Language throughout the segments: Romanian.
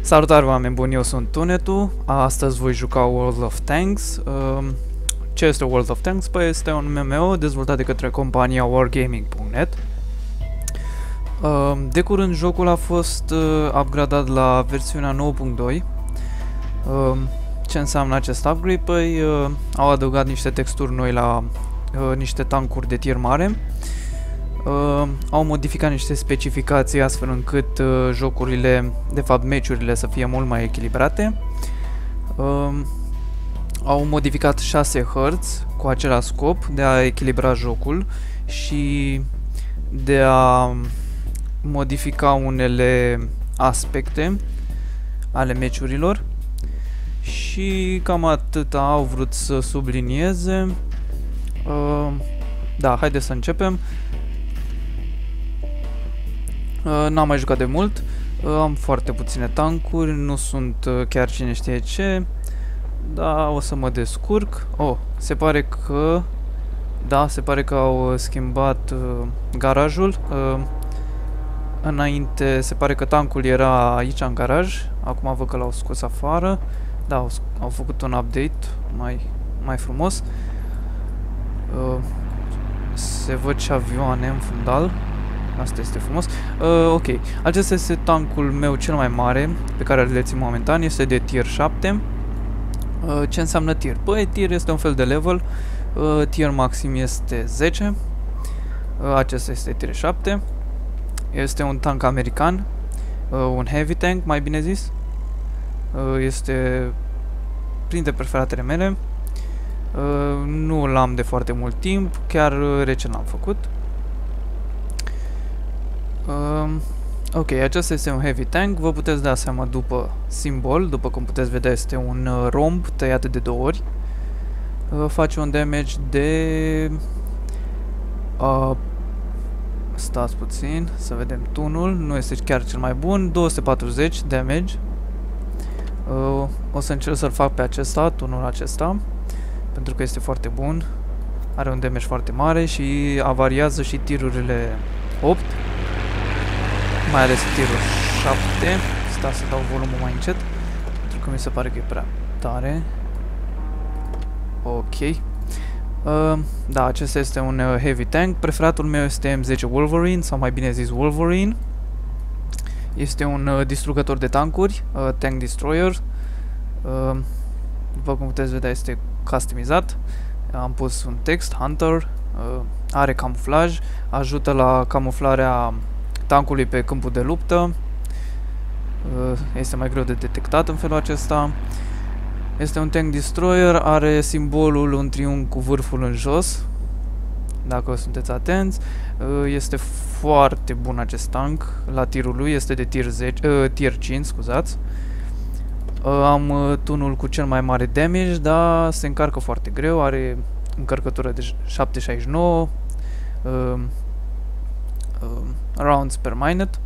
Salutare oameni buni, eu sunt Tunetu, astăzi voi juca World of Tanks. Um, ce este World of Tanks? Păi este un MMO dezvoltat de către compania Wargaming.net. Um, de curând jocul a fost uh, upgradat la versiunea 9.2. Um, ce înseamnă acest upgrade? Păi uh, au adăugat niște texturi noi la uh, niște tancuri de tir mare uh, au modificat niște specificații astfel încât uh, jocurile, de fapt meciurile să fie mult mai echilibrate. Uh, au modificat 6 Hz cu același scop de a echilibra jocul și de a modifica unele aspecte ale meciurilor și cam atât au vrut să sublinieze. Uh, da, haideți să începem. Uh, N-am mai jucat de mult, uh, am foarte puține tancuri, nu sunt uh, chiar cine știe ce, dar o să mă descurc. Oh, se pare că... Da, se pare că au uh, schimbat uh, garajul. Uh, înainte se pare că tancul era aici în garaj, acum văd că l-au scos afară. Da, au, au făcut un update mai, mai frumos. Uh, se văd și avioane în fundal. Asta este frumos. Uh, ok, acesta este tankul meu cel mai mare pe care îl dețin momentan. Este de tier 7. Uh, ce înseamnă tier? Păi, tier este un fel de level. Uh, tier maxim este 10. Uh, acesta este tier 7. Este un tank american. Uh, un heavy tank, mai bine zis. Uh, este printre preferatele mele. Uh, nu l-am de foarte mult timp, chiar uh, recent l-am făcut. Um, ok, acesta este un heavy tank, vă puteți da seama după simbol, după cum puteți vedea este un uh, romb tăiat de două ori. Uh, face un damage de... Uh, stați puțin, să vedem tunul, nu este chiar cel mai bun, 240 damage. Uh, o să încerc să-l fac pe acesta, tunul acesta, pentru că este foarte bun. Are un damage foarte mare și avariază și tirurile 8 mai ales tirul 7. Sta să dau volumul mai încet, pentru că mi se pare că e prea tare. Ok. Uh, da, acesta este un uh, heavy tank. Preferatul meu este M10 Wolverine, sau mai bine zis Wolverine. Este un uh, distrugător de tankuri, uh, Tank Destroyer. Uh, după cum puteți vedea, este customizat. Am pus un text, Hunter, uh, are camuflaj, ajută la camuflarea tancului pe câmpul de luptă. Uh, este mai greu de detectat în felul acesta. Este un tank destroyer, are simbolul un triunghi cu vârful în jos. Dacă sunteți atenți. Uh, este foarte bun acest tank. La tirul lui este de tier, 10, uh, tier 5, scuzați. Am tunul cu cel mai mare damage, dar se încarcă foarte greu, are încărcătură de 769 uh, rounds per minute.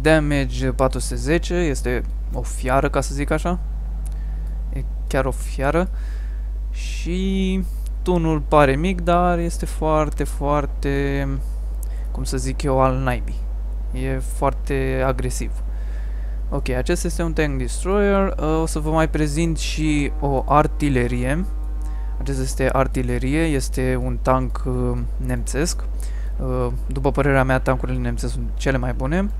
Damage 410, este o fiară ca să zic așa. E chiar o fiară. Și tunul pare mic, dar este foarte, foarte, cum să zic eu, al naibii. E foarte agresiv. Ok, acesta este un tank destroyer. Uh, o să vă mai prezint și o artilerie. Acesta este artilerie, este un tank uh, nemțesc. Uh, după părerea mea, tankurile nemțe sunt cele mai bune.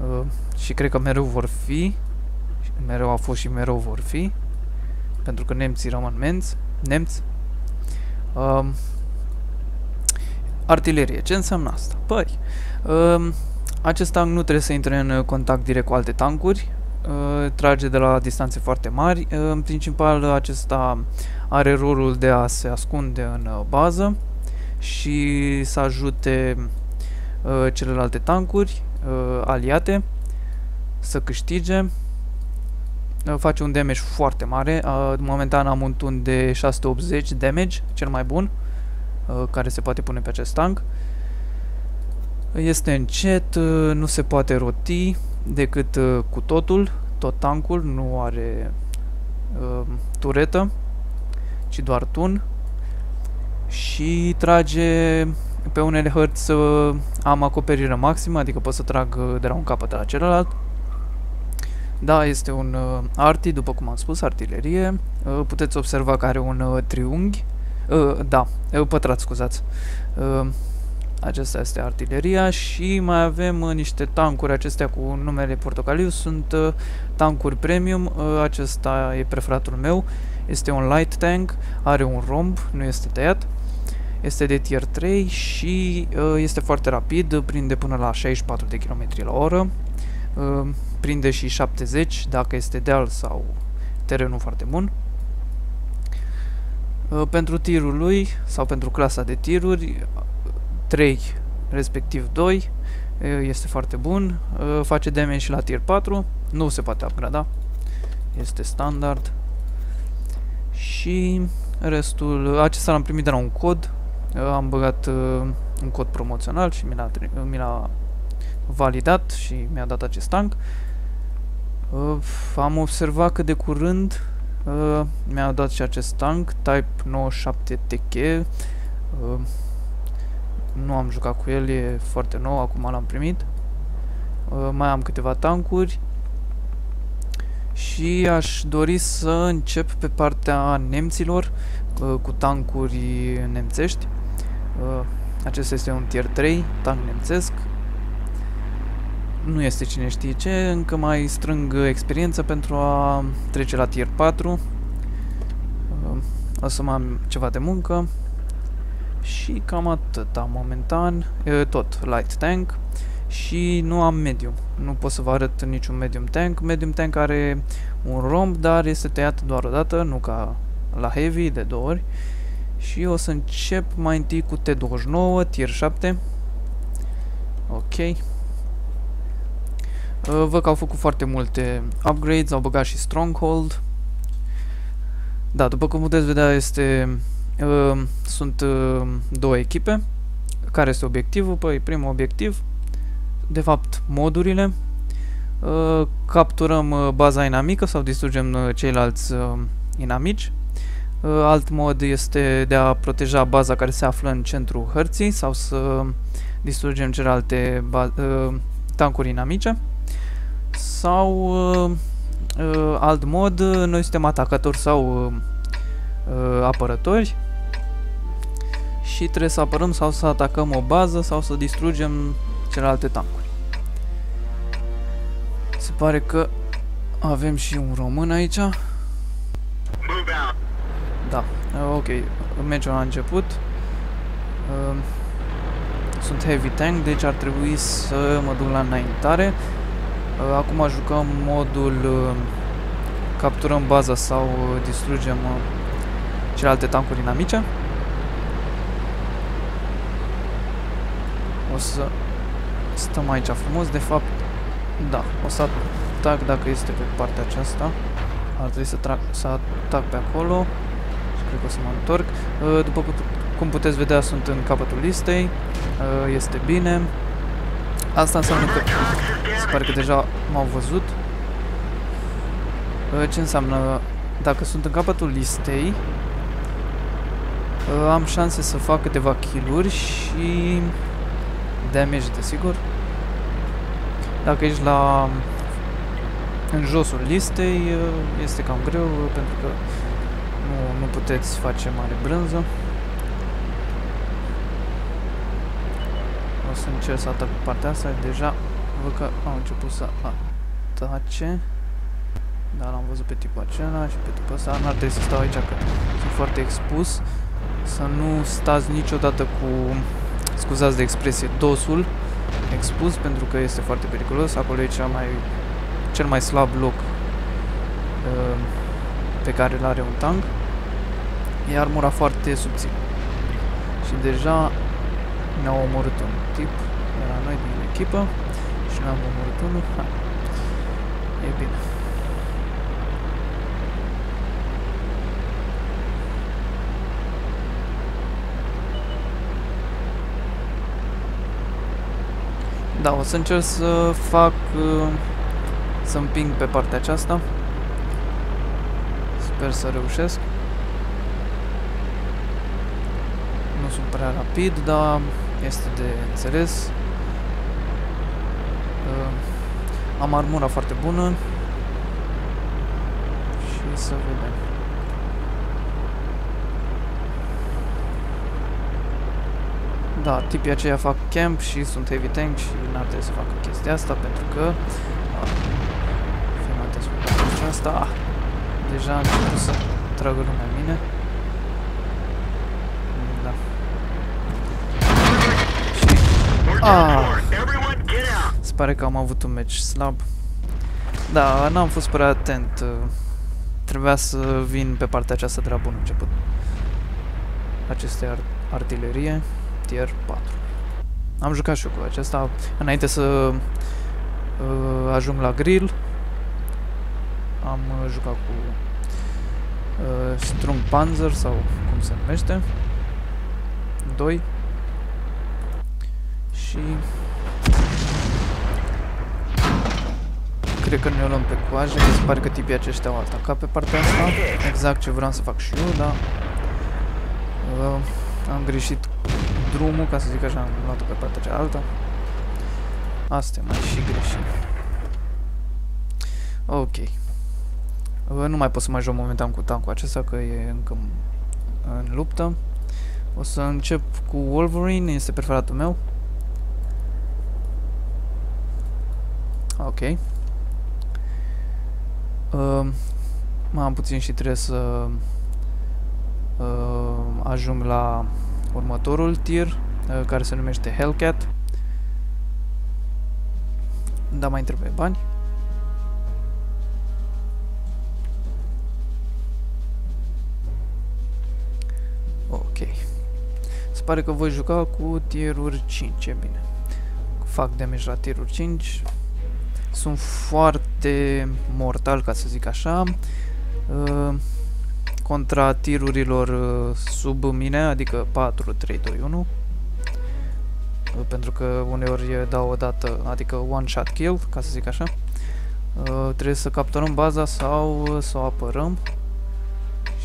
Uh, și cred că mereu vor fi, mereu au fost și mereu vor fi, pentru că nemții rămân menți, nemți. Uh, artilerie, ce înseamnă asta? Păi, uh, acest tank nu trebuie să intre în contact direct cu alte tankuri, uh, trage de la distanțe foarte mari, uh, în principal acesta are rolul de a se ascunde în uh, bază, și să ajute uh, celelalte tancuri uh, aliate să câștige. Uh, face un damage foarte mare. Uh, momentan am un tun de 680 damage, cel mai bun, uh, care se poate pune pe acest tank. Este încet, uh, nu se poate roti decât uh, cu totul, tot tankul, nu are uh, turetă, ci doar tun și trage pe unele hărți uh, am acoperire maximă, adică pot să trag uh, de la un capăt la celălalt. Da, este un uh, arti, după cum am spus, artilerie. Uh, puteți observa că are un uh, triunghi. Uh, da, uh, pătrat, scuzați. Uh, acesta este artileria și mai avem uh, niște tancuri acestea cu numele portocaliu. Sunt uh, tancuri premium. Uh, acesta e preferatul meu. Este un light tank, are un romb, nu este tăiat. Este de tier 3 și uh, este foarte rapid, prinde până la 64 de km la oră. Uh, prinde și 70 dacă este deal sau terenul foarte bun. Uh, pentru tirul lui sau pentru clasa de tiruri 3 respectiv 2 uh, este foarte bun, uh, face damage și la tier 4, nu se poate upgrada, este standard și restul, acesta l-am primit de la un cod, am băgat un cod promoțional și mi l-a validat și mi-a dat acest tank. Uh, am observat că de curând uh, mi-a dat și acest tank, Type 97 TK. Uh, nu am jucat cu el, e foarte nou, acum l-am primit. Uh, mai am câteva tankuri. Și aș dori să încep pe partea nemților, uh, cu tankuri nemțești. Uh, acesta este un tier 3, tank nemțesc, nu este cine știe ce, încă mai strâng experiență pentru a trece la tier 4. O să mai am ceva de muncă. Și cam atâta momentan. Tot light tank. Și nu am medium. Nu pot să vă arăt niciun medium tank. Medium tank are un romb, dar este tăiat doar o dată, nu ca la heavy de două ori. Și o să încep mai întâi cu T29, tier 7. Ok. Uh, văd că au făcut foarte multe upgrades, au băgat și Stronghold. Da, după cum puteți vedea, este, uh, sunt uh, două echipe. Care este obiectivul? Păi, primul obiectiv, de fapt, modurile. Uh, capturăm uh, baza inamică sau distrugem uh, ceilalți uh, inamici. Uh, alt mod este de a proteja baza care se află în centrul hărții sau să distrugem celelalte uh, tancuri inamice sau uh, uh, alt mod, noi suntem atacatori sau uh, uh, apărători și trebuie să apărăm sau să atacăm o bază sau să distrugem celelalte tancuri. Se pare că avem și un român aici. Da, ok, meciul a început. Uh, sunt heavy tank, deci ar trebui să mă duc la înaintare. Uh, acum jucăm modul uh, capturăm baza sau uh, distrugem celelalte tancuri inamice. O să stăm aici frumos, de fapt, da, o să atac dacă este pe partea aceasta. Ar trebui să, trag, să atac pe acolo și cred că o să mă întorc. După cum puteți vedea, sunt în capătul listei, este bine. Asta înseamnă că se pare că deja m-au văzut. Ce înseamnă? Dacă sunt în capătul listei, am șanse să fac câteva kill-uri și damage, desigur. Dacă ești la în josul listei, este cam greu pentru că nu, nu puteți face mare brânză. O să încerc să atac partea asta, deja văd că au început să atace. Dar l-am văzut pe tipul acela și pe tipul ăsta. N-ar trebui să stau aici, că sunt foarte expus. Să nu stați niciodată cu, scuzați de expresie, dosul expus, pentru că este foarte periculos. Acolo e cel mai, cel mai slab loc uh, pe care îl are un tank. E armura foarte subțire. Și deja ne-au omorât un tip de la noi din echipă și ne-am omorât unul. Ha. E bine. Da, o să încerc să fac uh, să împing pe partea aceasta. Sper să reușesc. Nu sunt prea rapid, dar Este de înțeles. Uh, am armura foarte bună. Și să vedem. Da, tipii aceia fac camp și sunt heavy tank și n-ar trebui să facă chestia asta pentru că... Fim atenți cu aceasta. Ah, deja am început să tragă lumea mine. Da. Și... Ah! Se pare că am avut un match slab. Da, n-am fost prea atent. Trebuia să vin pe partea aceasta de la bun început. Aceste ar artilerie tier 4. Am jucat și eu cu acesta înainte să uh, ajung la grill. Am uh, jucat cu uh, Strong Panzer sau cum se numește. 2. Și cred că ne luăm pe coajă, mi se pare că tipii aceștia au atacat pe partea asta. Exact ce vreau să fac și eu, dar uh, am greșit drumul, ca să zic așa, am luat-o pe partea cealaltă. Asta mai și greșit. Ok. Nu mai pot să mai joc momentan cu tancul acesta, că e încă în luptă. O să încep cu Wolverine, este preferatul meu. Ok. Uh, mai am puțin și trebuie să uh, ajung la următorul tir, uh, care se numește Hellcat. Da, mai trebuie bani. Ok. Se pare că voi juca cu tiruri 5, e bine. Fac damage la tiruri 5. Sunt foarte mortal, ca să zic așa. Uh, contra tirurilor uh, sub mine, adică 4, 3, 2, 1. Pentru că uneori dau o dată, adică one shot kill, ca să zic așa. Uh, trebuie să capturăm baza sau uh, să o apărăm.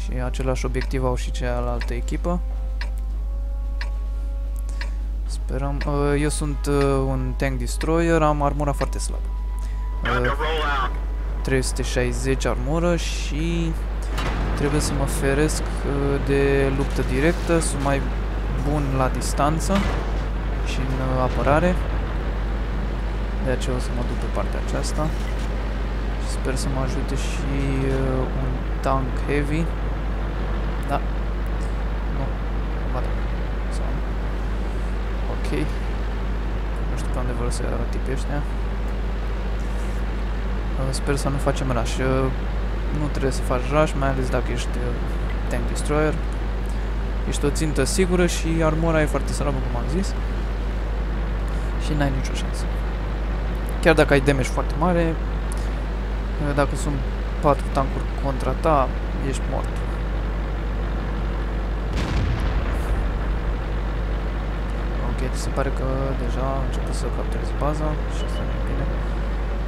Și același obiectiv au și cealaltă echipă. Sperăm. Eu sunt un tank destroyer, am armura foarte slabă. 360 armură și Trebuie să mă feresc uh, de luptă directă, sunt mai bun la distanță și în uh, apărare. De aceea o să mă duc pe partea aceasta. Și sper să mă ajute și uh, un tank heavy. Da. Nu. Ba da. Sau nu. Ok. Nu știu pe unde vor să tipi ăștia. Sper să nu facem rush. Nu trebuie să faci rush, mai ales dacă ești uh, tank destroyer. Ești o țintă sigură și armura e foarte slabă, cum am zis. Și n-ai nicio șansă. Chiar dacă ai damage foarte mare, uh, dacă sunt 4 tankuri contra ta, ești mort. Ok, se pare că deja a început să capturezi baza și asta e bine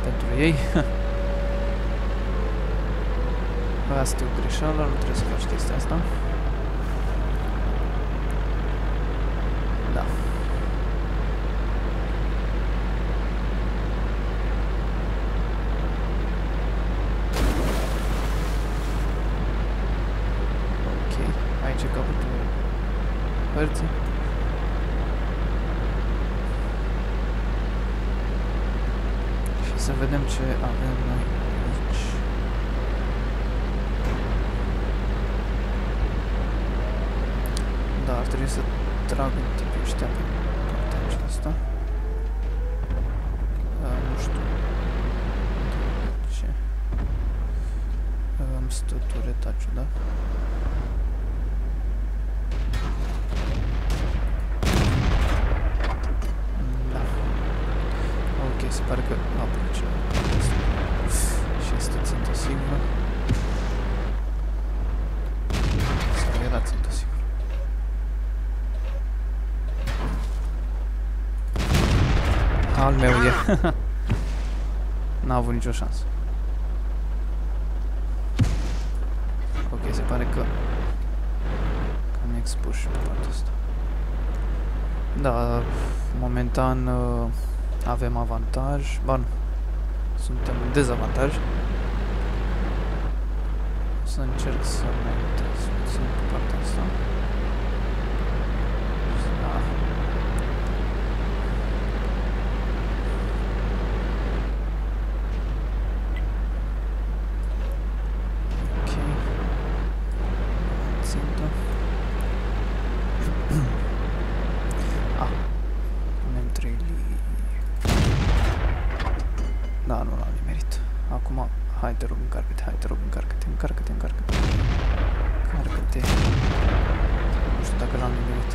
pentru ei. Asta e o greșeală, nu trebuie să faci chestia asta. Da. Ok, aici e capătul hărții. Și să vedem ce avem noi. Trebui să trag în tipul ăștia pe partea aceasta. A, nu știu. Ce? Am stă turetaciul, da? Da. Ok, se pare că a plăcut Și este țintă sigură. Sau era țintă sigură. Al meu e. N-a avut nicio șansă. Ok, se pare că... Că am expus și pe partea asta. Da, momentan uh, avem avantaj. Ba nu. Suntem în dezavantaj. Să încerc să înaintez puțin pe partea asta. Da. Ok. Țintă. ah. Avem 3 Da, nu l-am nimerit. Acum, hai te rog, încarcă-te, hai te rog, încarcă-te, încarcă-te, încarcă-te. Încarcă-te. Nu știu dacă l-am nimerit.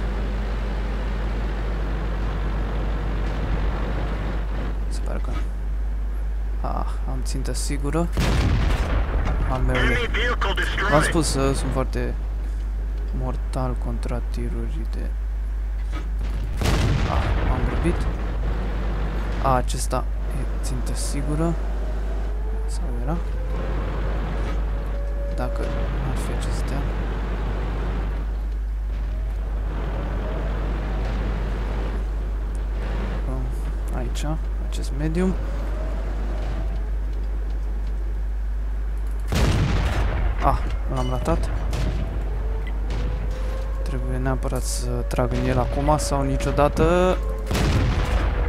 Se pare că... Ah, am țintă sigură. Al meu e... Enemy vehicle V-am destroyed. spus să sunt foarte mortal contra tiruri de... Ah, am grăbit. A, acesta e țintă sigură. Sau era? Dacă ar fi acestea. Bun, Aici, acest medium. Ah, l-am ratat. Trebuie neapărat să trag în el acum sau niciodată.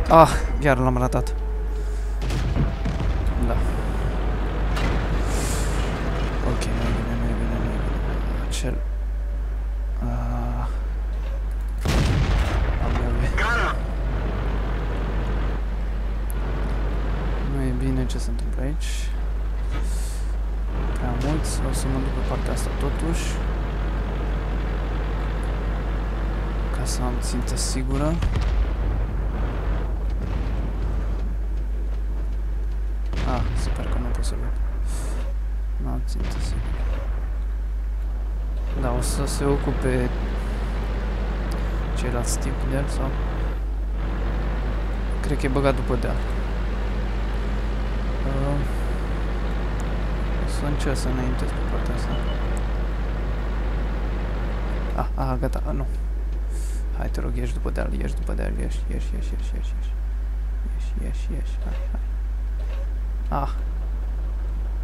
Ah, iar l-am ratat. Da. Ok, nu e bine, nu e bine, nu e bine. Acel... Ah. Al meu e. Got him. Nu e bine ce se întâmplă aici. Prea mulți. O să mă duc pe partea asta totuși. Ca să am țintă sigură. Ah, se pare că nu pot să văd. Nu am țintă sigură. Da, o să se ocupe ceilalți tip de el sau... Cred că e băgat după deal. Uh, o să încerc să înaintez pe partea asta. Ah, ah, gata, ah, nu. Hai, te rog, ieși după deal, ieși după deal, ieși, ieși, ieși, ieși, ieși, ieși. Ieși, ieși, ieși, hai, hai. Ah.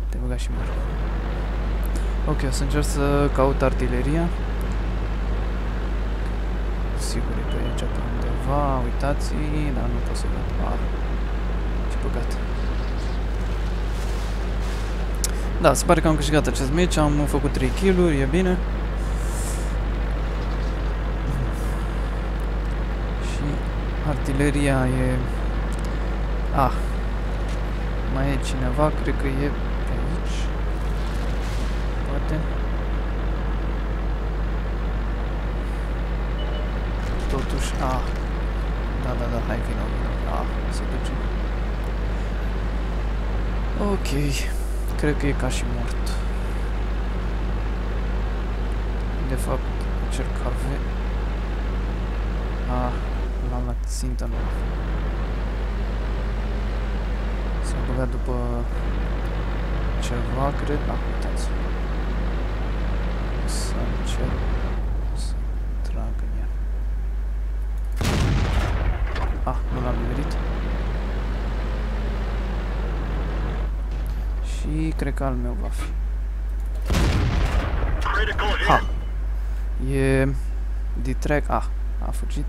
Te băga și merg. Ok, o să încerc să caut artileria. Sigur e pe aici, pe undeva, uitați dar nu pot să văd. Ah, ce păcat. Da, se pare că am câștigat acest meci, am făcut 3 kill-uri, e bine. Și artileria e... Ah. Mai e cineva, cred că e pe aici. Poate. Totuși, ah. Da, da, da, hai, vină, vină. Ah, se duce. Ok. Cred că e ca și mort. De fapt, încerc ave... Ah, l-am la țintă, nu. S-a băgat după ceva, cred. Da, uitați. O Să încerc să trag în ea. Ah, nu l-am nimerit. Și cred că al meu va fi. Critical hit. Ha! E... Detrack... Ah, a fugit.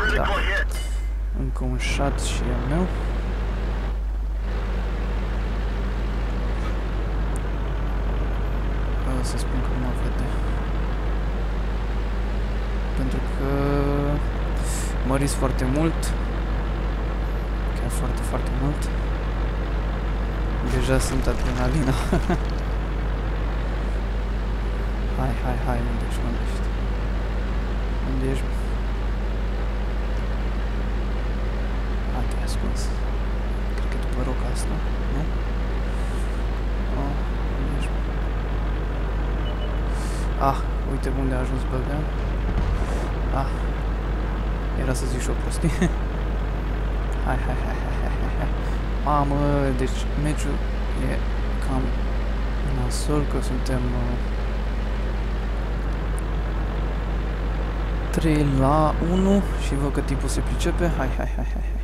Critical hit. Încă un shot și al meu. O să spun că nu mă vede. Pentru că măriți foarte mult. Chiar foarte, foarte mult. Deja sunt adrenalina. hai, hai, hai, unde ești, unde ești? Unde ești? A, te-ai ascuns. Cred că după roca asta, nu? Oh, unde ești? Ah, uite unde a ajuns Băldean. Ah, era să zic și o prostie. hai, hai, hai, hai, hai, hai, hai. Mamă, deci meciul e cam nasol că suntem... Uh, 3 la 1 și văd că tipul se pricepe. Hai, hai, hai, hai, hai.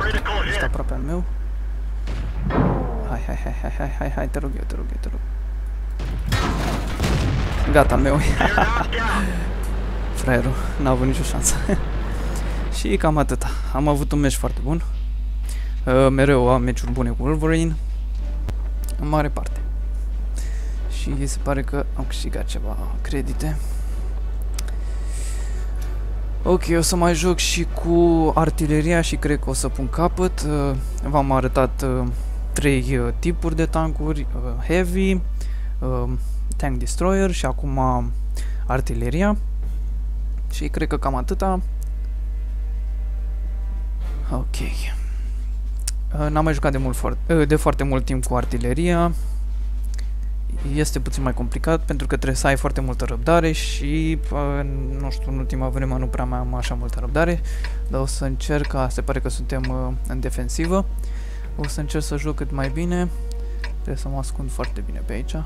Critical Ești hit. aproape al meu. Hai, hai, hai, hai, hai, hai, hai, te rog eu, te rog eu, te rog. Gata, al meu. You're knocked out. Fraierul, n-a avut nicio șansă. Și cam atâta. Am avut un meci foarte bun. Uh, mereu am meciuri bune cu Wolverine. În mare parte. Și se pare că am câștigat ceva credite. Ok, o să mai joc și cu artileria și cred că o să pun capăt. Uh, V-am arătat uh, trei uh, tipuri de tancuri. Uh, heavy, uh, Tank Destroyer și acum artileria. Și cred că cam atâta. Ok. Uh, N-am mai jucat de, mult foarte, uh, de foarte mult timp cu artileria. Este puțin mai complicat pentru că trebuie să ai foarte multă răbdare și, uh, nu știu, în ultima vreme nu prea mai am așa multă răbdare. Dar o să încerc, a, se pare că suntem uh, în defensivă. O să încerc să joc cât mai bine. Trebuie să mă ascund foarte bine pe aici.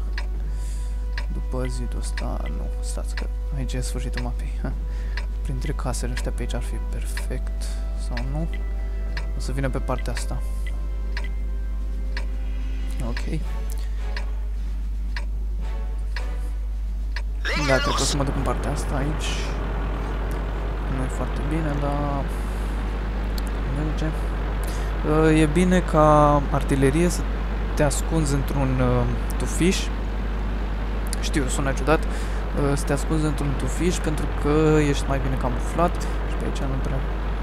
După zidul ăsta, nu, stați că aici e sfârșitul mapei. Ha. Printre casele ăștia pe aici ar fi perfect sau nu. O să vină pe partea asta. Ok. Da, cred că o să mă duc în partea asta aici. Nu e foarte bine, dar merge. Uh, e bine ca artilerie să te ascunzi într-un uh, tufiș. Știu, sună ciudat. Uh, să te ascunzi într-un tufiș pentru că ești mai bine camuflat. Și pe aici nu prea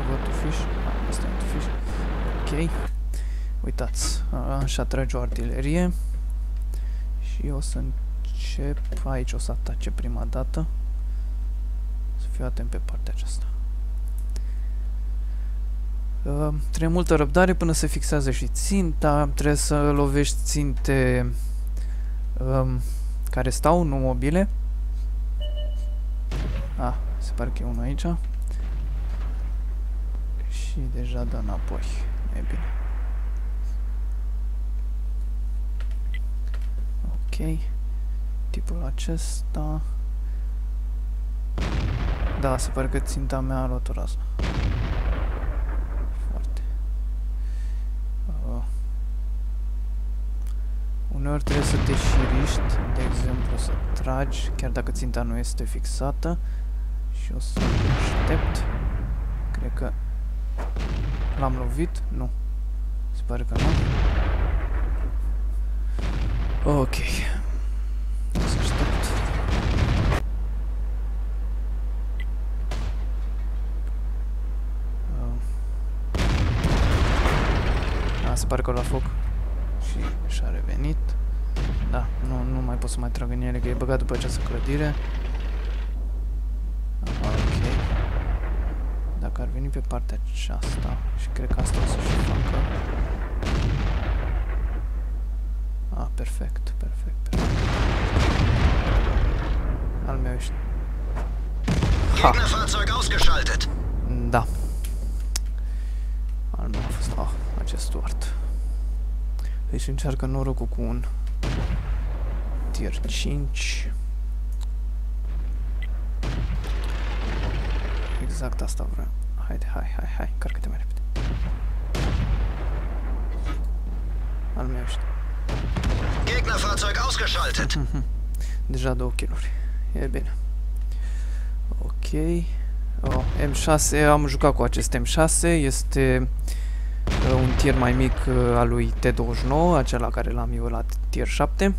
văd tufiș. Ah, asta e un tufiș. Ok. Uitați, uh, așa trage o artilerie. Și o să încep. Aici o să atace prima dată. Să fiu atent pe partea aceasta. Uh, trebuie multă răbdare până se fixează și ținta. Trebuie să lovești ținte um, care stau, nu mobile. Ah, se pare că e unul aici. Și deja dă înapoi. E bine. Ok. Tipul acesta... Da, se pare că ținta mea a luat o rază. Foarte. Uh. Uneori trebuie să te șiriști, de exemplu să tragi, chiar dacă ținta nu este fixată. Și o să aștept. Cred că l-am lovit? Nu. Se pare că nu. Ok. O să aștept. Uh. A, se pare că la foc. Și și-a revenit. Da, nu, nu mai pot să mai trag în ele, că e băgat după această clădire. Dacă ar veni pe partea aceasta, și cred că asta o să și facă. Ah, perfect, perfect, perfect. Al meu ești... Ha! Gegnerfahrzeug ausgeschaltet. Da. Al meu a fost... Ah, acest Stuart. Deci încearcă norocul cu un tier 5. Exact asta vreau. Haide, hai, hai, hai, carcă-te mai repede. Al meu ești. Gegnerfahrzeug ausgeschaltet. Deja două kill-uri. E bine. Ok. Oh, M6, am jucat cu acest M6. Este uh, un tier mai mic uh, al lui T29, acela care l-am eu la tier 7.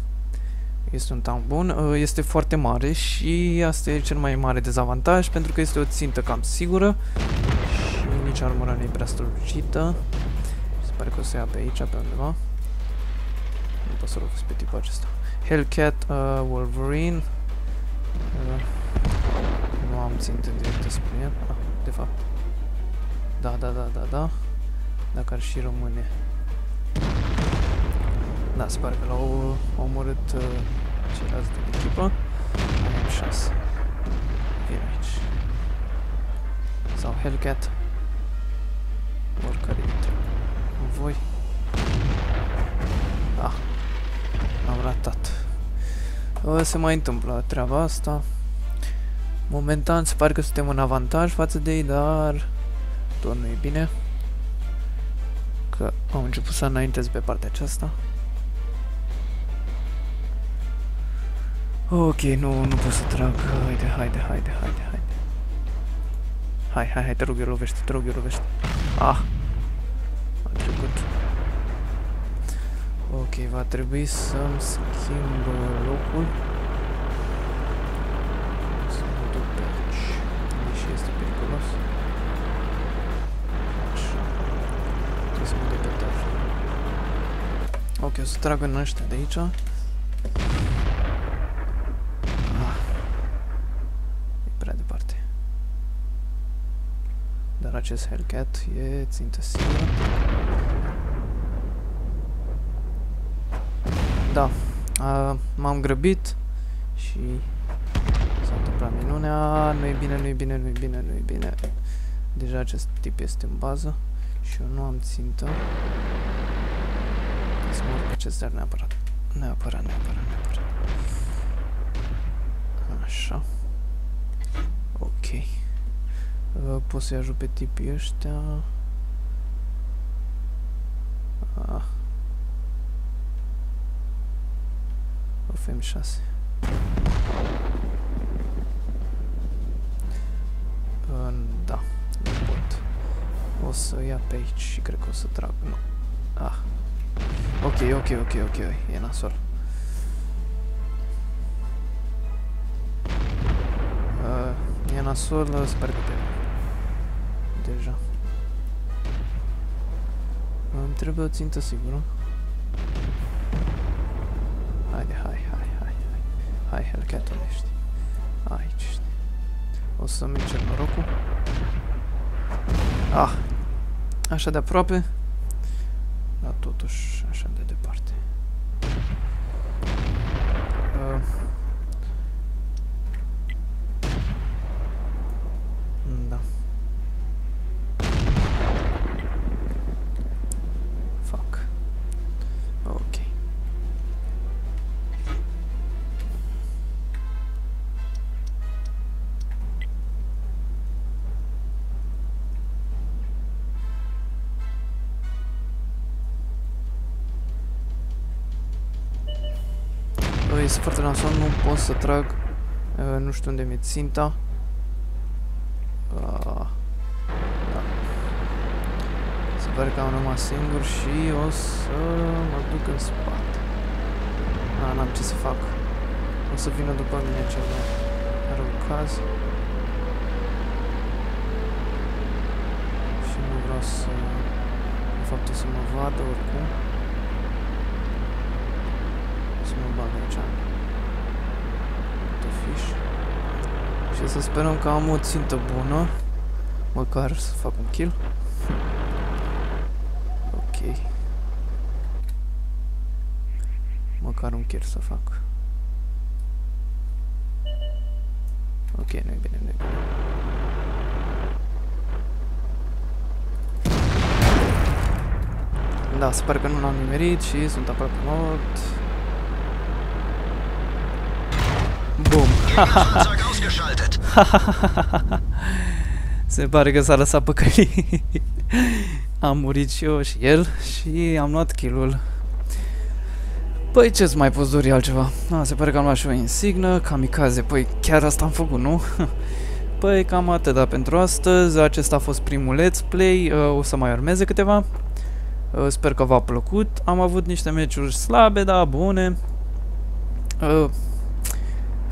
Este un tank bun. Uh, este foarte mare și asta e cel mai mare dezavantaj pentru că este o țintă cam sigură și nici armura nu e prea strălucită. Se pare că o să ia pe aici, pe undeva. Nu pot să lovesc pe tipul acesta. Hellcat, uh, Wolverine. Uh, nu am țintă directă spre el. Ah, de fapt. Da, da, da, da, da. Dacă ar și rămâne. Da, se pare că l-au omorât uh, ceilalți din echipă. Am 6. Vin aici. Sau Hellcat. Oricare dintre voi. Ah, am ratat. Uh, se mai întâmplă treaba asta. Momentan se pare că suntem în avantaj față de ei, dar tot nu e bine. Că au început să înaintez pe partea aceasta. Ok, nu, nu pot să trag. Haide, haide, haide, haide, haide. Hai, hai, hai, te rog eu, lovește, te rog eu, lovește. Ah! A trecut. Ok, va trebui să-mi schimb locul. Să mă duc pe aici. Deși este periculos. Așa. Trebuie să mă duc pe etaj. Ok, o să trag în ăștia de aici. Ah. E prea departe. Dar acest Hellcat e țintă sigură. Da, m-am grăbit și s-a întâmplat minunea. Nu e bine, nu e bine, nu e bine, nu e bine. Deja acest tip este în bază și eu nu am țintă. Să mă urc pe acest dar neapărat. Neapărat, neapărat, neapărat. Așa. Ok. Uh, pot să-i ajut pe tipii ăștia. Ah. O fem 6. Uh, da, nu pot. O să ia pe aici și cred că o să trag. Nu. Ah. Ok, ok, ok, ok, e nasol. Uh, e nasol, sper că pe deja. Îmi trebuie o țintă sigură. Haide, hai, hai, hai, hai. Hai, Hellcat, unde ești? Aici ești. O să-mi încerc norocul. Ah! Așa de aproape. Dar totuși așa de Este foarte nasol, nu pot să trag. Uh, nu știu unde mi-e ținta. Uh, da. Se pare că am rămas singur și o să mă duc în spate. Ah, n-am ce să fac. O să vină după mine ceva. Rău caz. Și nu vreau să... De fapt o să mă vadă oricum. Să mă bag aici. Fiș. Și să sperăm că am o țintă bună. Măcar să fac un kill. Ok. Măcar un kill să fac. Ok, nu-i bine, nu-i bine. Da, sper că nu l-am nimerit și sunt aproape mort. Se pare că s-a lăsat păcălit. am murit și eu și el și am luat kill-ul. Păi ce-ți mai poți dori altceva? A, se pare că am luat și o insignă, kamikaze, păi chiar asta am făcut, nu? păi cam atât da, pentru astăzi, acesta a fost primul let's play, uh, o să mai urmeze câteva. Uh, sper că v-a plăcut, am avut niște meciuri slabe, dar bune.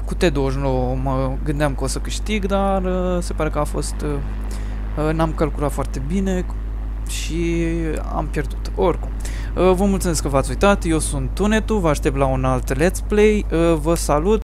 Uh, cu T29 mă gândeam că o să câștig, dar uh, se pare că a fost... Uh, uh, N-am calculat foarte bine și am pierdut. Oricum, uh, vă mulțumesc că v-ați uitat, eu sunt Tunetu, vă aștept la un alt Let's Play, uh, vă salut!